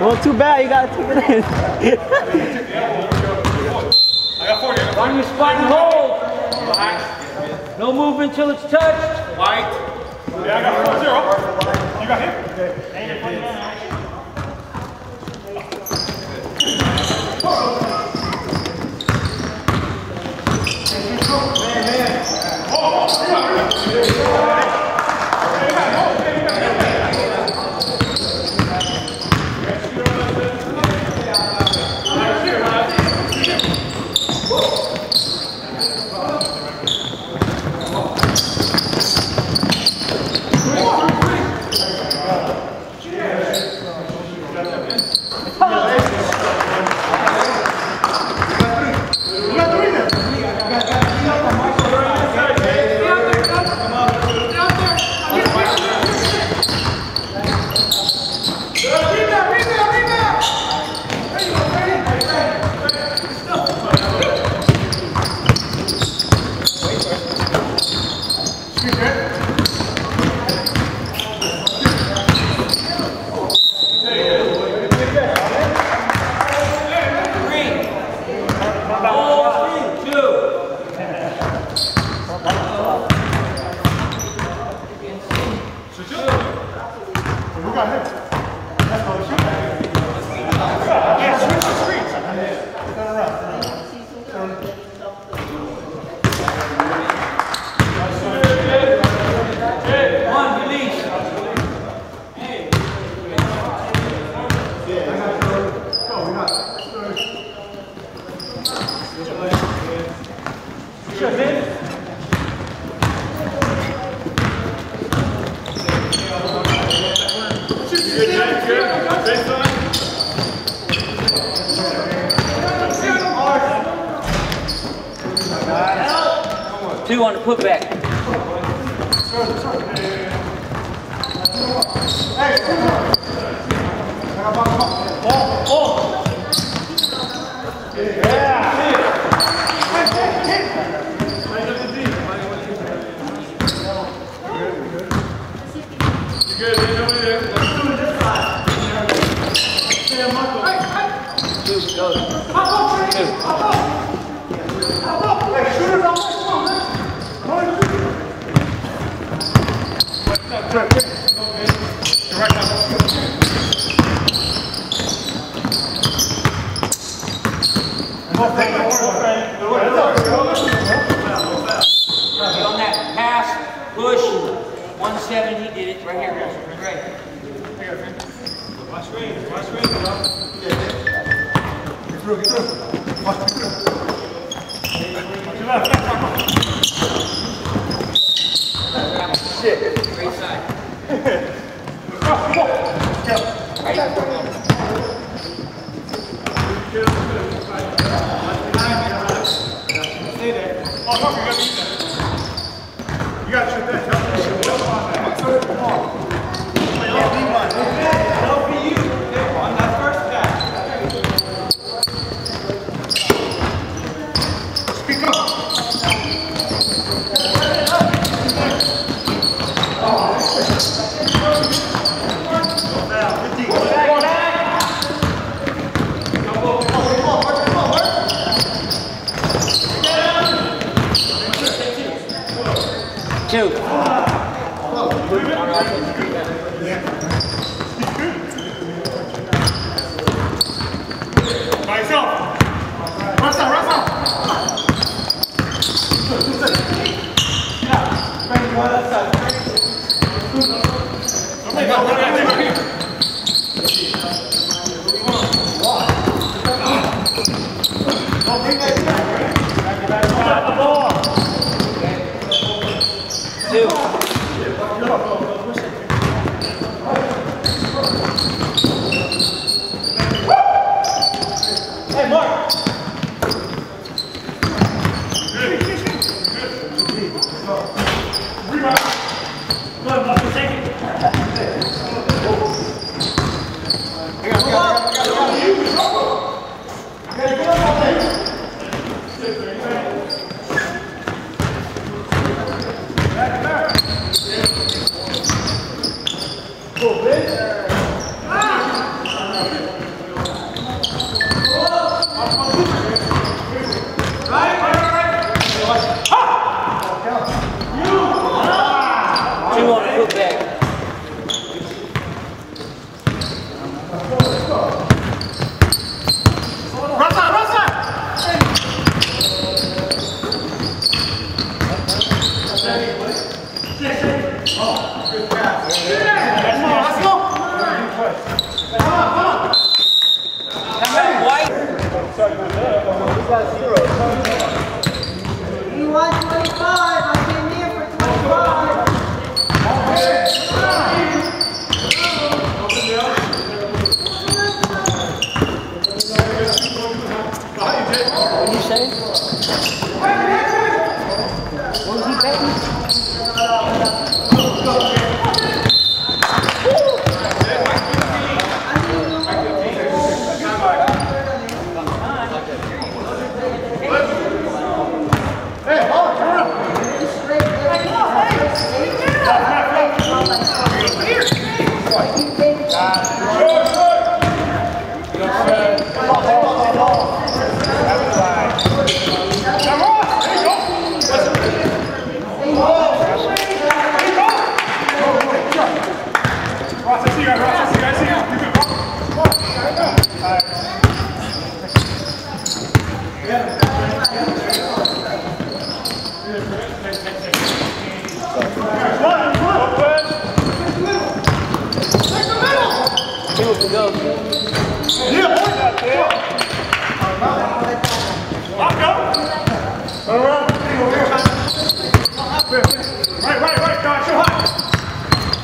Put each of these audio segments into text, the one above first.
Well, too bad you got to take it in. I got 40. Find your spot and hold. No movement until it's touched. White. Yeah, I got 4 0. You got him? One, Two. By yourself. Run out,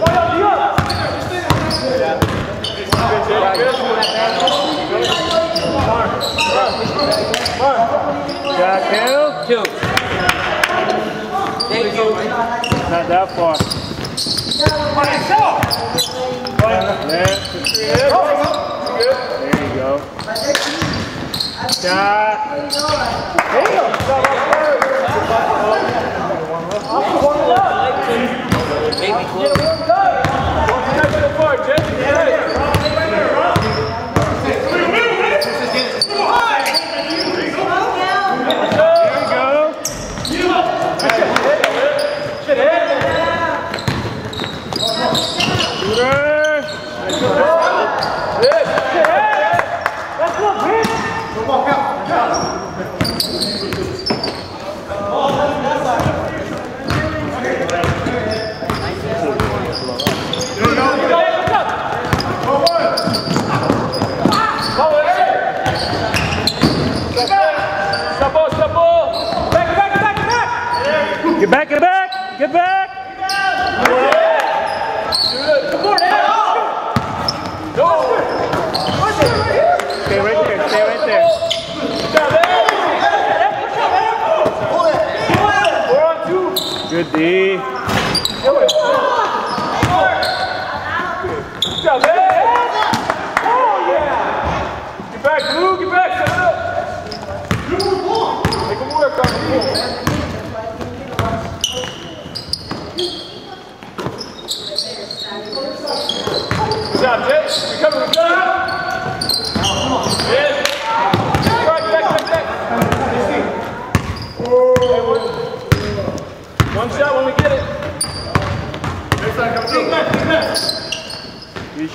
Vaya, Dios. Not that far. Yeah. There you go. Shot. Damn. Good day.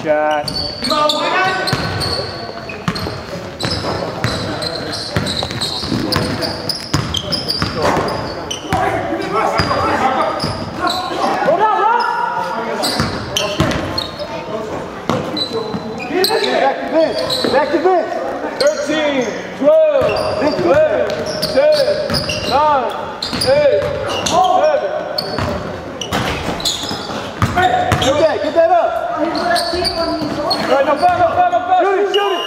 shot. Back to Vince! Back to Vince! No foul, no foul, no. Shoot it, shoot it.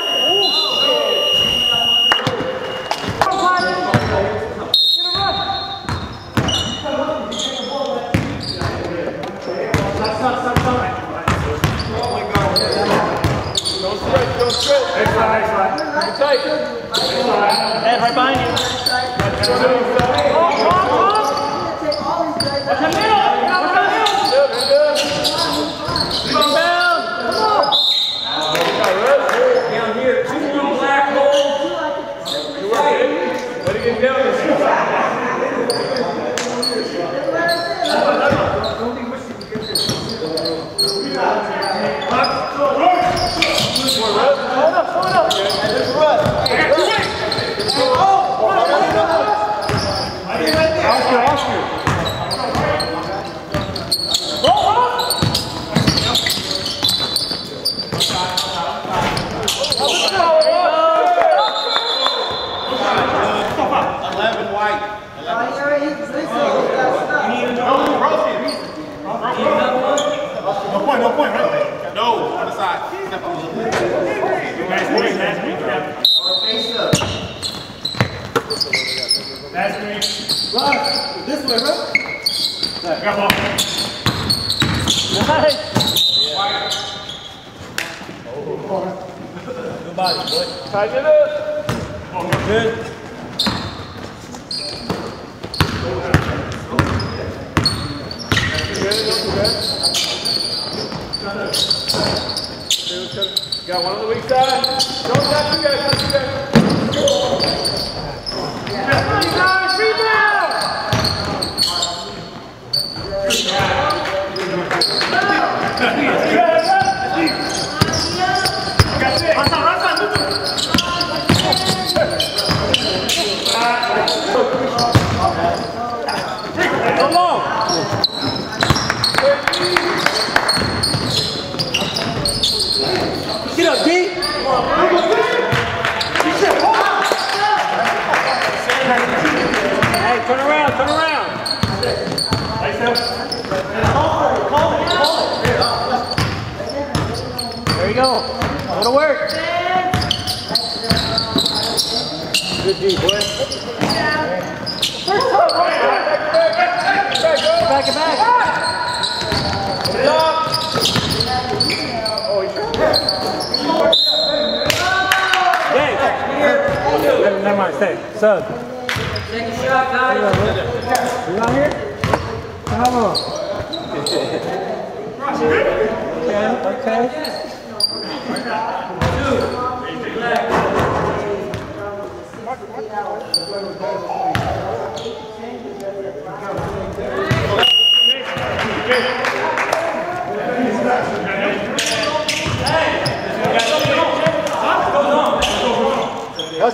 Don't stretch, don't stretch. Next one, next one. Keep. Head right behind you. Take all these guys. Good, good. Inbound. Down here, two little black holes. You work it. Let it get down. Oscar, Oscar. Oh, you're right. He's listening. He's got stuff. No point, no point, right? No, on the side. Step up a little bit. Nice screen, nice screen, yeah. Nice screen. Run. This way, bro. Grab ball. Nice. Tighten it up. Good. Got one on the weak side. Don't touch you guys, touch you guys. Come on. Get up, D. Hey, turn around, turn around. There you go. Go to work. Good D, boy. Back back. Hey. Never, mind, stay. Sub. Take a shot, guys. You not here? Come on. Okay, okay. That's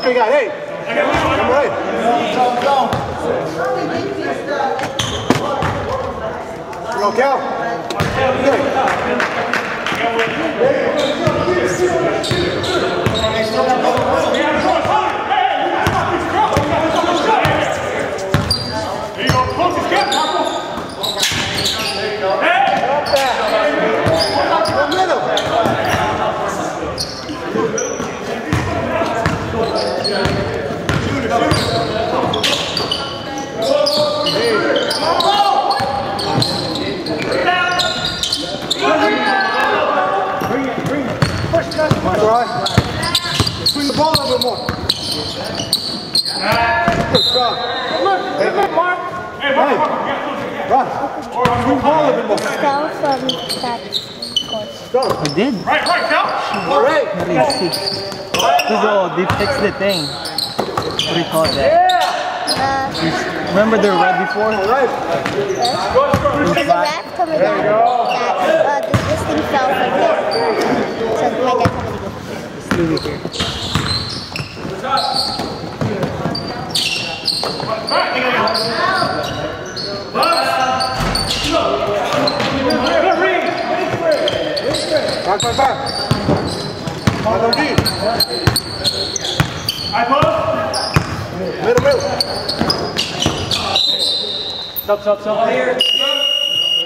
what we got. Hey. I'm right. You go, Cal. Go get him. That's all right. Swing the ball a little bit more. Good job. Hey, Hey, run. Swing the ball a little bit more. Fell from that course. Go. I did. All right. Let me see. Google, they fixed the thing. What do you call that? Uh, Remember the red before? All right. there's a raft coming down that uh, this, this thing fell from there. So my dad told me to go. Let's leave it here. Back, Vai, vai, vai. Vai, Daldinho. Vai, Paulo. Primeiro meu. Stop, stop, stop. All here.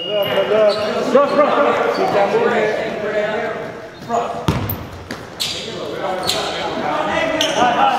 Look, look. Front, front, front. Keep that movement. Front. Hi, hi.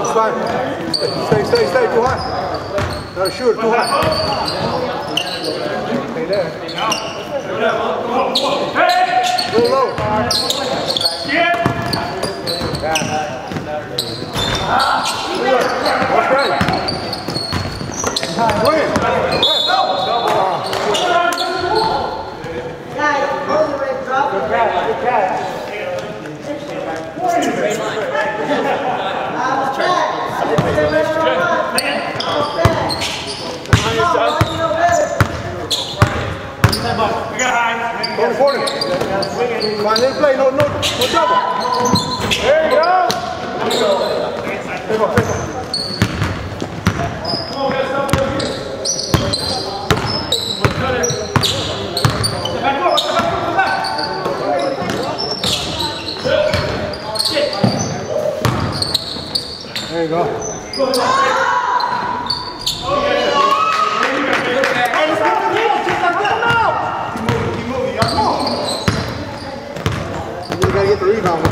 Fine. Stay, stay, stay. Too high. A shooter. Too high. Stay there. Little low. That's right. Go in. Guys, both the way, drop it. I'm back. There you go. Take off, take off. There you go. You gotta get the rebound it.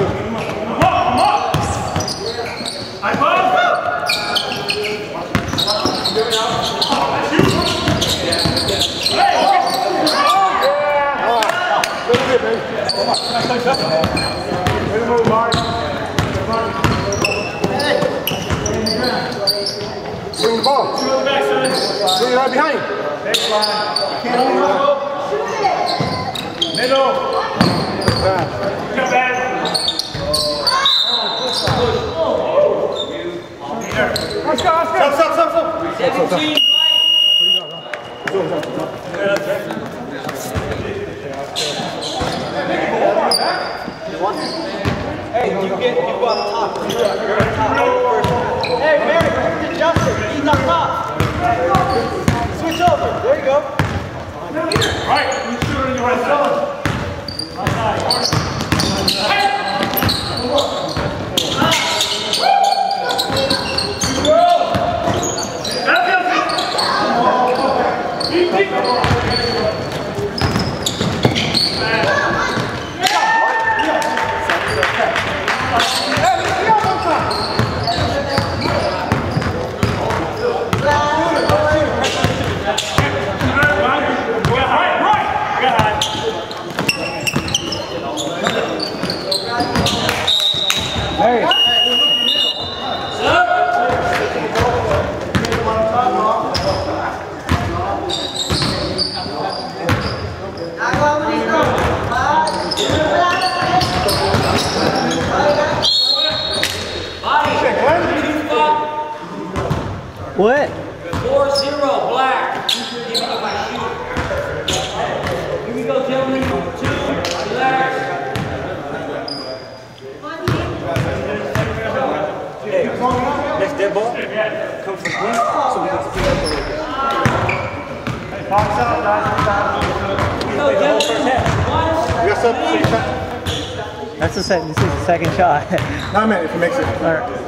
Little bit, baby. Way to move, Mark. Bring the ball. Bring it right behind. Let's go, let's go. Stop, stop, stop, stop. 17, Hey, Mary, come to Justin. He's on top. Over. There you go. I got one, let's go. What? 4-0, black. Give me my shoe. Here we go, gentlemen. Two, relax. Next dead ball comes from him, so we can split up a little bit. Box out, guys. Here we go, gentlemen. One, You got something? Take a shot. That's the second. This is the second shot. No, man, if he makes it. All right.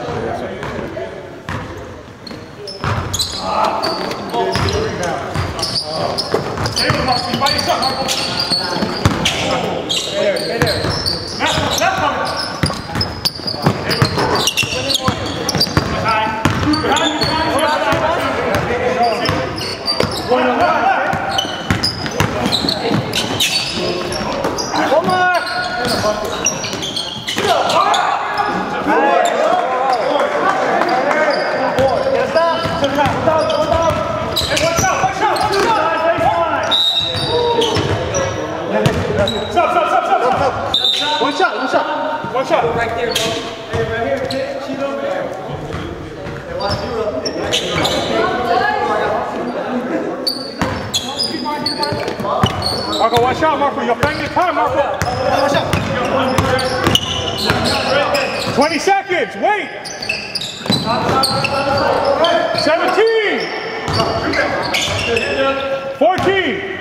One shot, one shot. One shot. right there, bro. Marco, watch out, Marco. You're playing your time, Marco. Watch out. 20 seconds. Wait. 17. 14.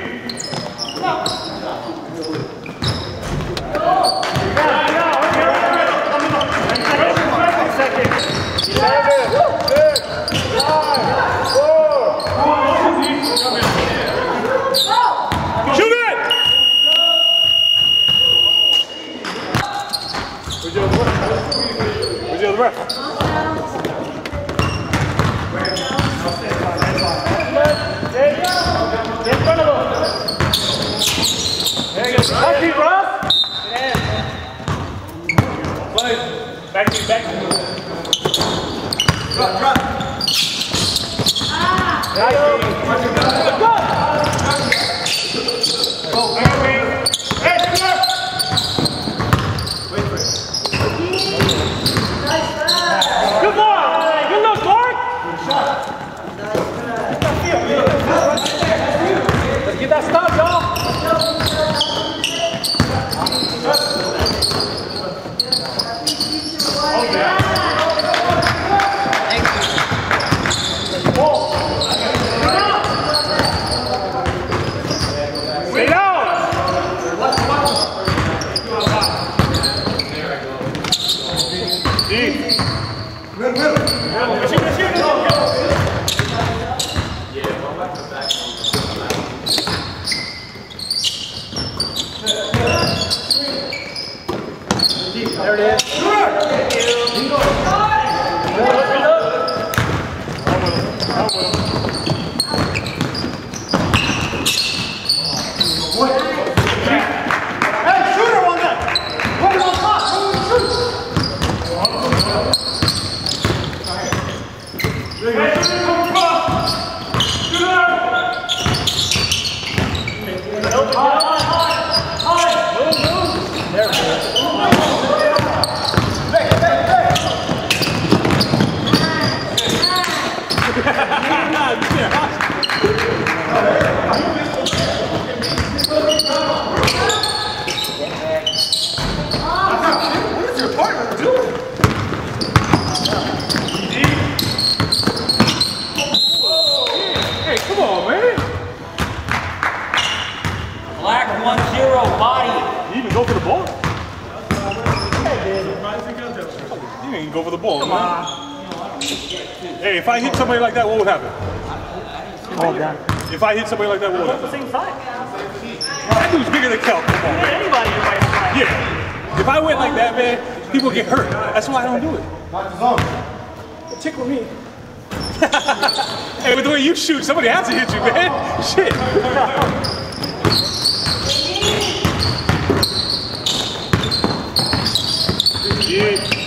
Shoot it! Where's the other ref? Where's the other ref? In front of him. There you go. Back to you, bro. Back to you, back to you. Good ball. Good look, Mark. Let's get that stop, y'all. Stay down. Deep. Hey, shooter on that! Put it on top! Shoot! What is your partner doing? Hey, come on, man. Black one zero body. You even go for the ball? You didn't go for the ball, man. Hey, if I hit somebody like that, what would happen? Oh, God. If I hit somebody like that, what would happen? Same side. That dude's bigger than Kel. Come on, man. Anybody can fight fight. Yeah. If I went like that, man, people get hurt. That's why I don't do it. Tickle me. hey, with the way you shoot, somebody has to hit you, man. Shit. Yeah.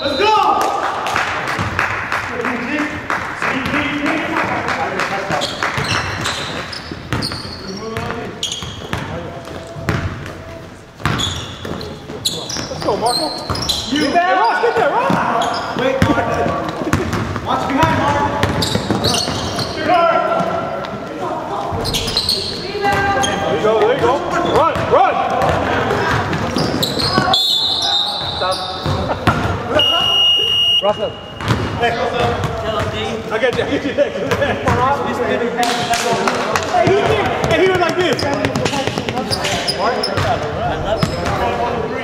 Let's go! Let's go, Marco. You get there, Ross, get there, Ross. Wait, Mark. Watch behind, Mark. There you go, there you go. Run, run. Russell. Tell him, D. I got you, I got you next. Hey, he, did- hey, he was like this.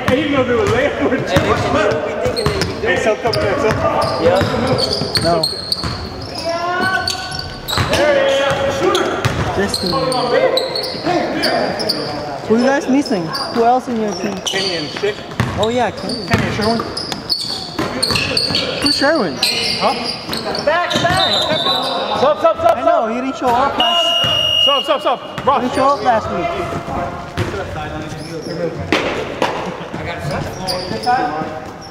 Hey, he gonna do a layup or two. Hey, so come next. huh? No. There he is. This team. Who are you guys missing? Who else in your team? Kenny and Chick. Oh yeah, Kenny. Kenny and Sherwin. Who's Sherwin? Back, back. Stop, stop, stop, stop. No, he didn't show up last. Stop, stop, stop. Ross. He didn't show up last week. I got set.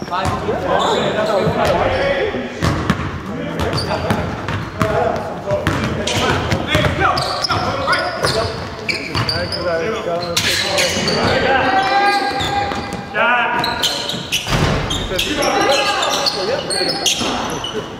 Five. Hey, go, go, right. Yeah. Yeah.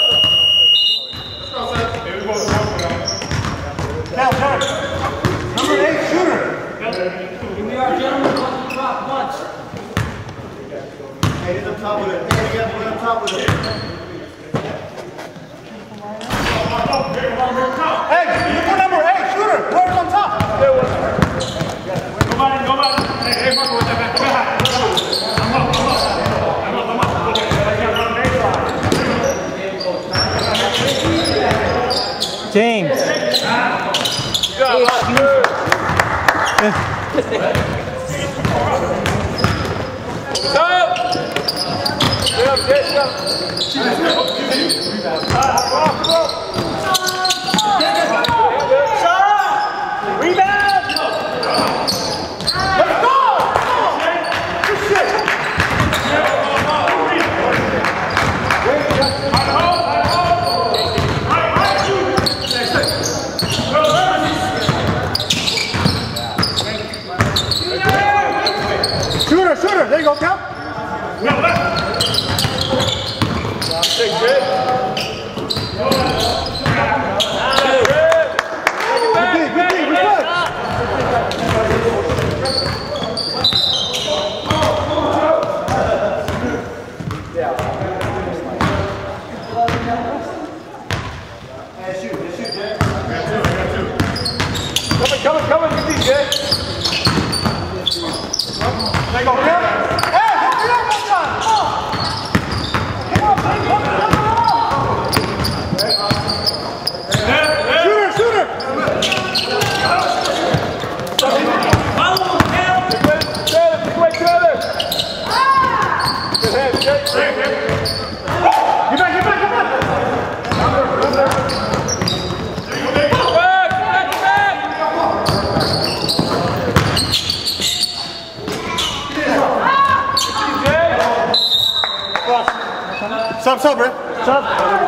Stop! Yeah, yeah, yeah. lên góc thấp. Ngọc Bắc. Và tình thế. What's up, bro? What's up?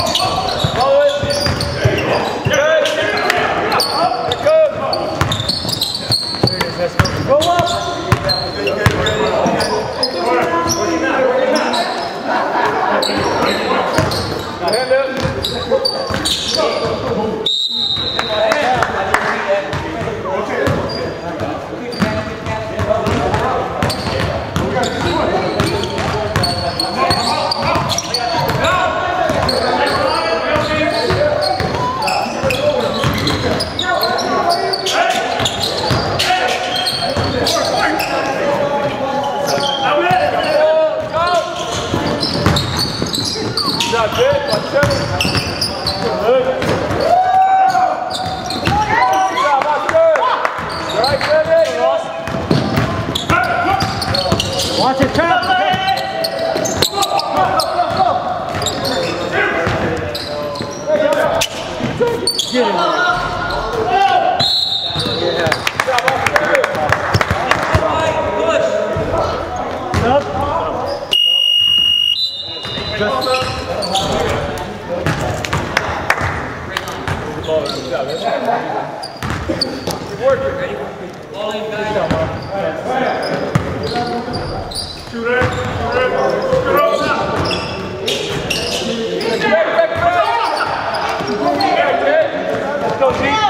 Follow go, G.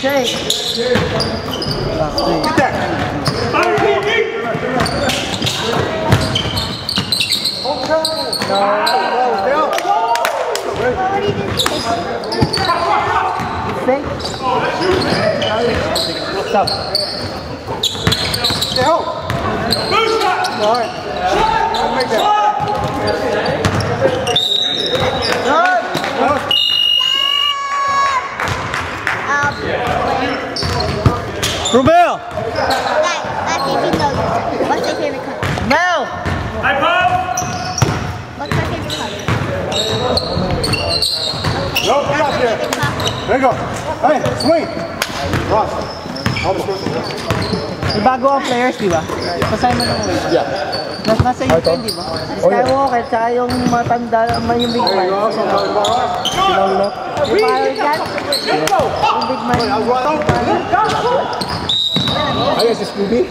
sir, baby. Take. Get that. No, stay out. Think. Stay home. All right. Make that. There you go. Hey, swing. Ross. May bago ang players, di ba? Pasay mo ng weight. Yeah. Nas nasa iyo din, di ba? Skywalker, tsaka yung matanda, may yung big man. Silang look. Yung parang yan. Yung big man. Ayan si Scooby.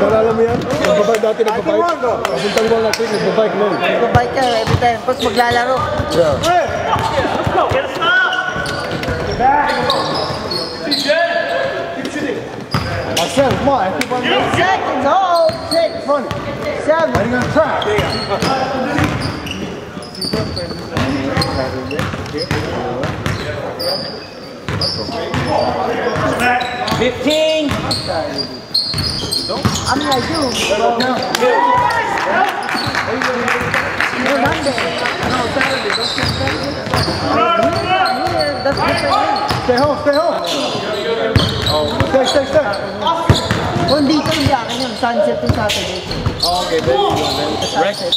Nalala mo yan? Nagbabike dati, nagbabike. Papunta mo natin, nagbabike nun. Magbabike ka every time. Tapos maglalaro. Yeah. Let's go. Get a stop. Marcel, come on. Keep on Eight seconds. Oh, six. Seven. Are you going to try? Fifteen. I mean, I do. Uh, well, no. Stay home, stay home. Stay, stay, stay. Kung dito, yung sunset yung Saturday. Okay, then you go, man. Sunset.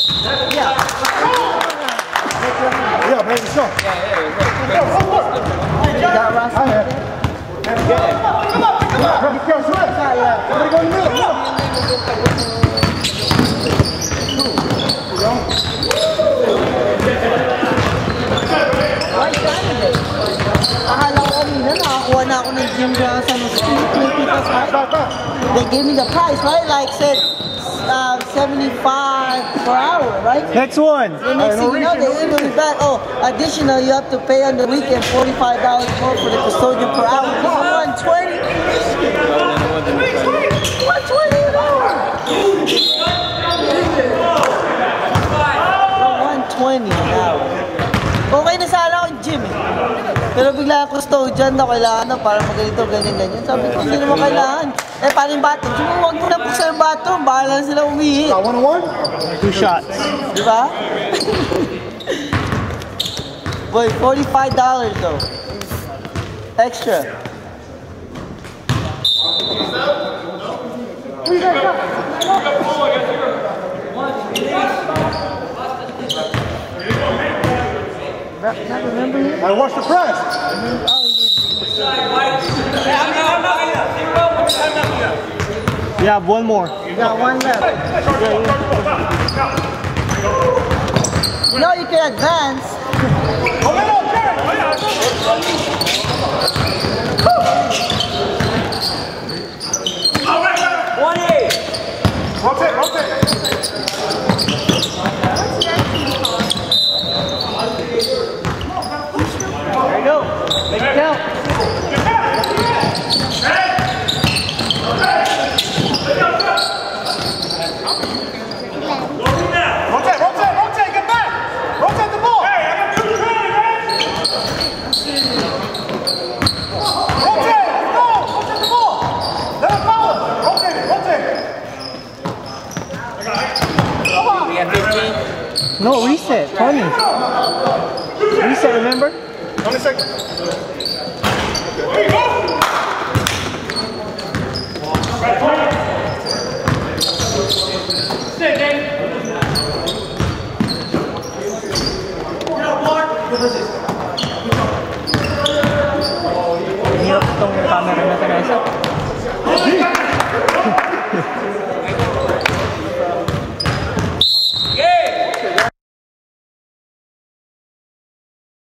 Yeah. Yeah, man, Ross Hi, there? man. Come on, come on. Get your swing. Somebody go in the middle. Come on. They gave me the price, right? Like said, uh, 75 per hour, right? Next one! The next thing you know, they email me back, oh, additional, you have to pay on the weekend $45 more for the custodian per hour. I'm 120 120 an hour. 120 an hour. Okay na sana ako gym eh. Pero bigla ako custodian na kailangan na para maganito, ganyan, ganyan. Sabi ko, hindi naman kailangan. Eh, paano yung bathroom? Sabi ko, huwag mo na buksan yung bathroom. Bahala na sila umihi. One on one? Two shots. Di ba? Boy, $45 though. Extra. Not, not remember him? I watch the press. You yeah, one more. You got one left. Yeah, no, you can advance. Oh, No, reset. Tony. Reset, remember? 20 seconds. Stay, gang. Hirap itong camera na ito guys.